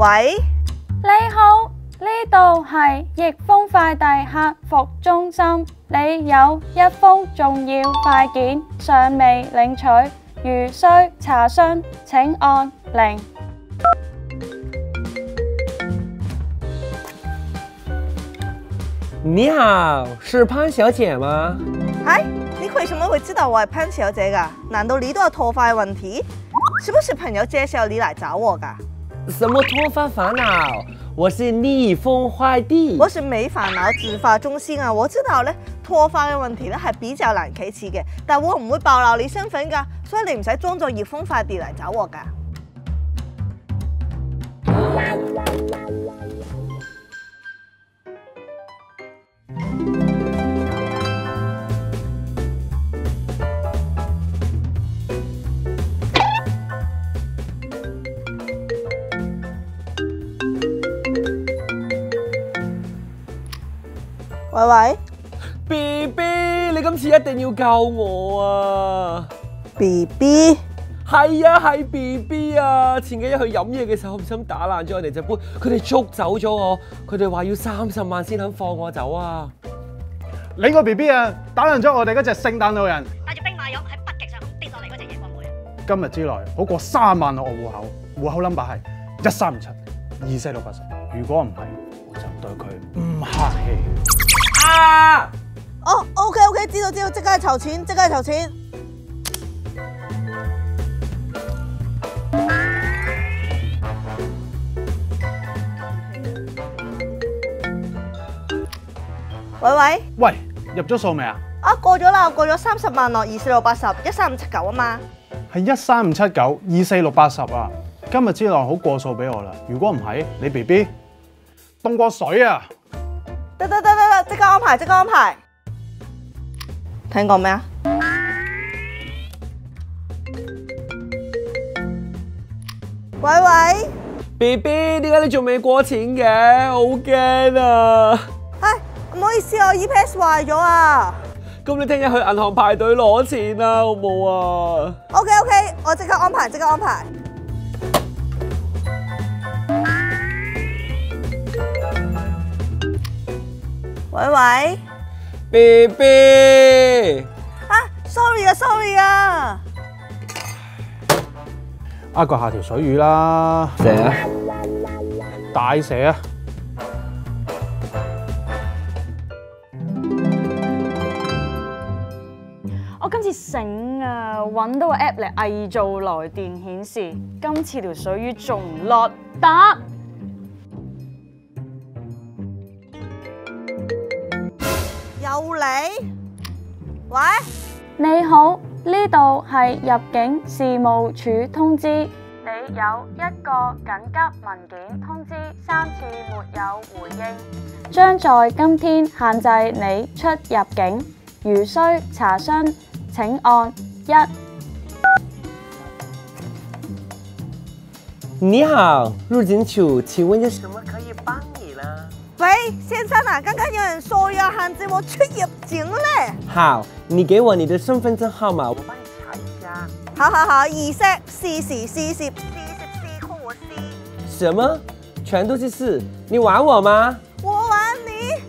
喂，你好，呢度係逆風快遞客服中心，你有一封重要快件尚未領取，如需查詢，請按零。你好，是潘小姐吗？哎，你为什么会知道我係潘小姐噶？難道你都有脱發嘅問題？是不是朋友介紹你來找我噶？什么脱发烦恼？我是逆风快遞，我是美煩惱植发中心啊！我知道咧脱发嘅问题咧系比较难启齿嘅，但我唔会暴露你身份噶，所以你唔使装作逆风快遞嚟找我噶。喂喂 B B，你今次一定要救我啊！，B B，係啊，係 B B 啊！前幾日去飲嘢嘅時候，唔小心打爛咗我哋隻杯，佢哋捉走咗我，佢哋話要三十萬先肯放我走啊！你個 B B 啊，打爛咗我哋嗰隻聖誕老人，帶住兵馬俑喺北極上空跌落嚟嗰隻夜光妹啊！今日之內好過三萬我戶口，戶口 number 係一三五七二四六八十。如果唔係，我就對佢唔客氣。啊！哦，OK OK，知道知道，即刻去籌錢，即刻去籌錢。喂喂，喂，入咗數未啊？啊過咗啦，過咗三十萬咯，二四六八十，一三五七九啊嘛。係一三五七九二四六八十啊！今日之內好過數俾我啦。如果唔係，你 B B 凍過水啊！得得得，即刻安排，即刻安排。聽過咩啊？喂喂，B B，點解你仲未過錢嘅？好驚啊！唉，唔好意思，我 EPS 壞咗啊。咁你聽日去銀行排隊攞錢啦，好冇啊？OK OK，我即刻安排，即刻安排。喂喂，B B，啊，sorry 啊，sorry 啊，呃個下條水魚啦，蛇啊！大蛇啊！我今次醒啊，揾到個 app 嚟偽造來電顯示，今次條水魚仲唔落答。又嚟？喂，你好，呢度系入境事務處通知，你有一個緊急文件通知三次沒有回應，將在今天限制你出入境，如需查詢，請按一。你好，入境處，請問有什麼可以幫你呢？喂，先生啊，刚刚有人说要限制我出入境嘞。好，你给我你的身份证号码，我帮你查一下。好好好，二式四十四十四十四號我 C。什么？全都是四？你玩我吗？我玩你，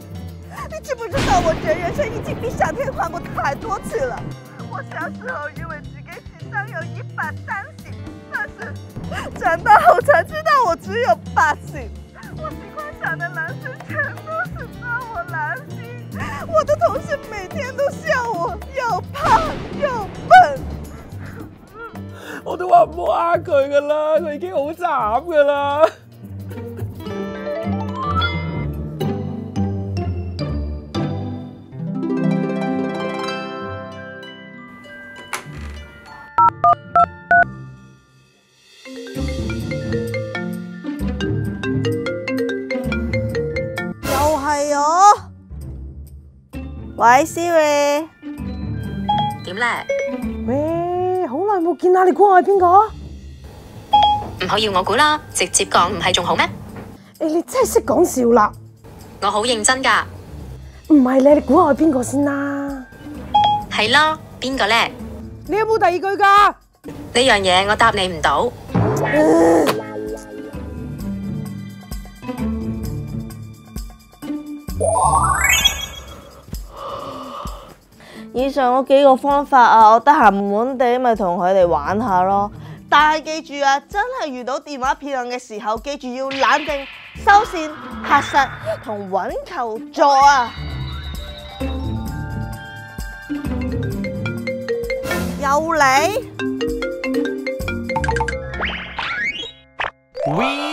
你知不知道我这人生已经比小天還過太多次了？我小时候以为自己智商有一百三十，但是长大后才知道我只有八十。我喜歡同事每天都笑我又胖又笨。我都話唔好呃佢噶啦，佢已经好惨噶啦。喂，Siri。点咧？喂，好耐冇见啦，你估我系边个？唔好要我估啦，直接讲唔系仲好咩？诶、你真系识讲笑啦！我好认真噶。唔系咧，你估我系边个先啦？系咯，边个咧？你有冇第二句噶？呢样嘢我答你唔到。以上嗰幾個方法啊，我得閒悶地咪同佢哋玩下咯。但係記住啊，真係遇到電話騙案嘅時候，記住要冷靜、收線、核實同揾求助啊！又嚟。We